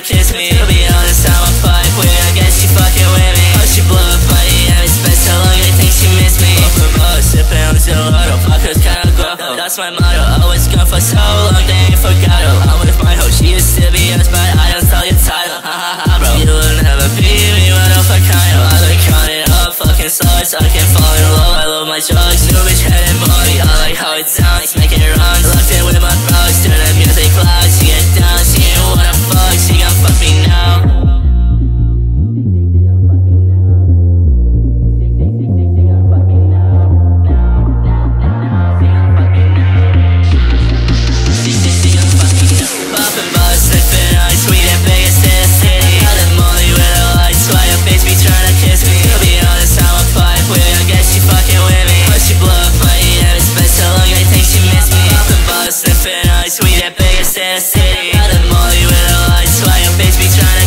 kiss me. To be honest, I'm a fight with. I guess she fucking with me. Oh, she blew a buddy it's been so long I think she missed me. Open mode, sipping on the gelato Fuckers kinda grow, that's my motto. Always gone for so long, they ain't forgot her. I'm with my hoe, she used to be yours But I don't sell your title, ha ha ha bro You will never be me, what if I kind of I look on it up, fucking slow, it's okay City Out of molly with the lights, Why your face be trying